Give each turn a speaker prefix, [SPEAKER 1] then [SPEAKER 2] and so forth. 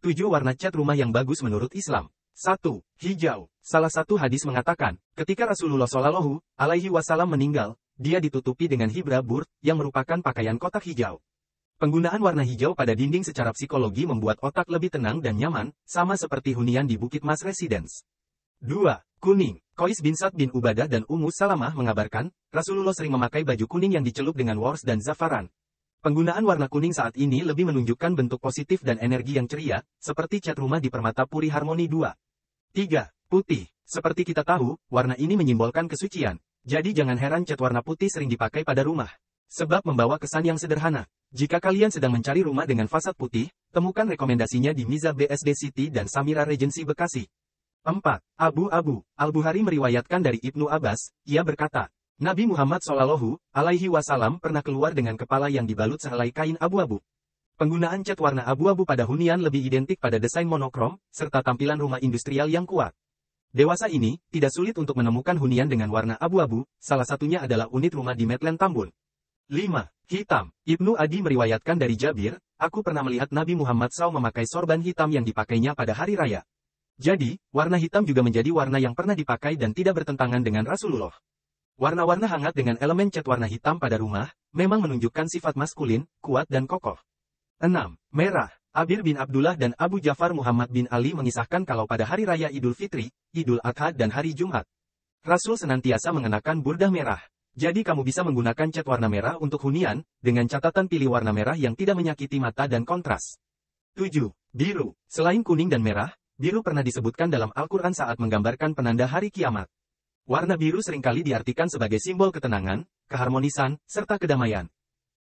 [SPEAKER 1] 7 warna cat rumah yang bagus menurut Islam. 1. Hijau. Salah satu hadis mengatakan, ketika Rasulullah Shallallahu alaihi wasallam meninggal, dia ditutupi dengan hibra bur, yang merupakan pakaian kotak hijau. Penggunaan warna hijau pada dinding secara psikologi membuat otak lebih tenang dan nyaman, sama seperti hunian di Bukit Mas Residence. 2. Kuning. Kois bin Sa'd bin Ubadah dan Ummu Salamah mengabarkan, Rasulullah sering memakai baju kuning yang dicelup dengan wars dan zafaran. Penggunaan warna kuning saat ini lebih menunjukkan bentuk positif dan energi yang ceria, seperti cat rumah di Permata Puri Harmoni 2. 3. Putih. Seperti kita tahu, warna ini menyimbolkan kesucian. Jadi jangan heran cat warna putih sering dipakai pada rumah. Sebab membawa kesan yang sederhana. Jika kalian sedang mencari rumah dengan fasad putih, temukan rekomendasinya di Miza BSD City dan Samira Regency Bekasi. 4. Abu-Abu, Al-Buhari meriwayatkan dari Ibnu Abbas, ia berkata, Nabi Muhammad Shallallahu Alaihi Wasallam pernah keluar dengan kepala yang dibalut sehelai kain abu-abu. Penggunaan cat warna abu-abu pada hunian lebih identik pada desain monokrom, serta tampilan rumah industrial yang kuat. Dewasa ini, tidak sulit untuk menemukan hunian dengan warna abu-abu, salah satunya adalah unit rumah di Medland Tambun. 5. Hitam. Ibnu Adi meriwayatkan dari Jabir, aku pernah melihat Nabi Muhammad SAW memakai sorban hitam yang dipakainya pada hari raya. Jadi, warna hitam juga menjadi warna yang pernah dipakai dan tidak bertentangan dengan Rasulullah. Warna-warna hangat dengan elemen cat warna hitam pada rumah, memang menunjukkan sifat maskulin, kuat dan kokoh. 6. Merah. Abir bin Abdullah dan Abu Jafar Muhammad bin Ali mengisahkan kalau pada hari raya Idul Fitri, Idul Adha dan hari Jumat, Rasul senantiasa mengenakan burdah merah. Jadi kamu bisa menggunakan cat warna merah untuk hunian, dengan catatan pilih warna merah yang tidak menyakiti mata dan kontras. 7. Biru. Selain kuning dan merah, biru pernah disebutkan dalam Al-Quran saat menggambarkan penanda hari kiamat. Warna biru sering kali diartikan sebagai simbol ketenangan, keharmonisan, serta kedamaian.